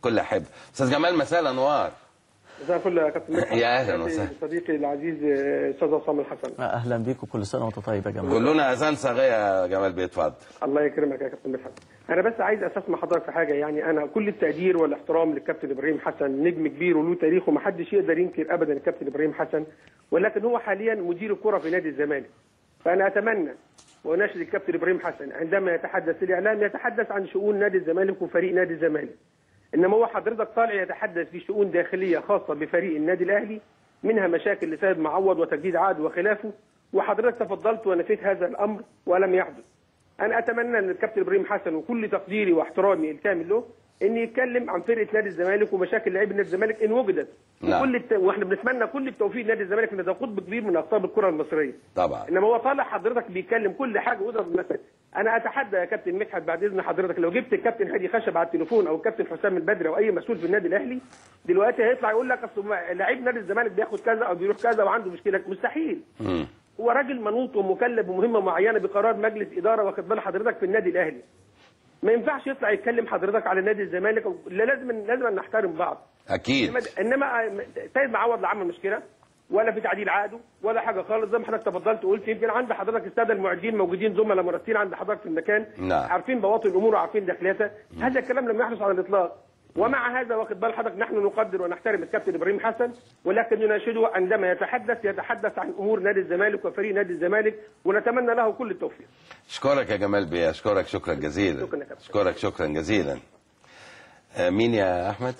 كل حب. أستاذ جمال مساء الأنوار. مساء الفل يا كابتن يا أهلاً وسهلاً. صديقي العزيز آه، أستاذ عصام الحسن. أهلا بيك وكل سنة وانت طيب يا جماعة قول لنا أذان صاغية يا جمال بيتفضل الله يكرمك يا كابتن مدحت أنا بس عايز استسمع حضرتك في حاجة. يعني أنا كل التقدير والاحترام للكابتن إبراهيم حسن نجم كبير وله تاريخ ومحدش يقدر ينكر ابدا الكابتن إبراهيم حسن ولكن هو حاليا مدير الكرة في نادي الزمالك. فأنا أتمنى وأناشد الكابتن إبراهيم حسن عندما يتحدث الإعلام يتحدث عن شؤون نادي الزمالك وفريق نادي الزمالك. إنما هو حضرتك طالع يتحدث في شؤون داخلية خاصة بفريق النادي الأهلي منها مشاكل لسيد معوض وتجديد عقد وخلافه وحضرتك تفضلت ونفيت هذا الأمر ولم يحدث. أنا أتمنى إن الكابتن إبراهيم حسن وكل تقديري واحترامي الكامل له ان يتكلم عن فرقة نادي الزمالك ومشاكل لاعبي نادي الزمالك إن وجدت. نعم. وكل الت... وإحنا بنتمنى كل التوفيق لنادي الزمالك إن ده قطب كبير من اقطاب الكره المصرية. طبعا. إنما هو طالع حضرتك بيتكلم كل حاجة ويضرب المثل. أنا أتحدى يا كابتن مدحت بعد إذن حضرتك لو جبت الكابتن هادي خشب على التليفون أو الكابتن حسام البدري أو أي مسؤول في النادي الأهلي دلوقتي هيطلع يقول لك أصل لعيب نادي الزمالك بياخد كذا أو بيروح كذا وعنده مشكلة. مستحيل. مم. هو راجل منوط ومكلف بمهمه معينة بقرار مجلس إدارة واخد بال حضرتك في النادي الأهلي. ما ينفعش يطلع يتكلم حضرتك على نادي الزمالك. لا لازم لازم نحترم بعض. أكيد. انما سيد معوض لا عمل مشكلة؟ ولا في تعديل عقده ولا حاجة خالص. زي ما حضرتك تفضلت وقلت يمكن عند حضرتك السادة المعدين موجودين زملاء مرتين عند حضرتك في المكان نعم. عارفين بواطن الأمور وعارفين داخلياتها هذا الكلام لم يحدث على الإطلاق. ومع هذا واخد بال حضرتك نحن نقدر ونحترم الكابتن إبراهيم حسن ولكن نناشده عندما يتحدث يتحدث عن أمور نادي الزمالك وفريق نادي الزمالك ونتمنى له كل التوفيق. أشكرك يا جمال بيه أشكرك شكرا جزيلا. شكرا يا كابتن. أشكرك شكرا جزيلا. آه، مين يا أحمد؟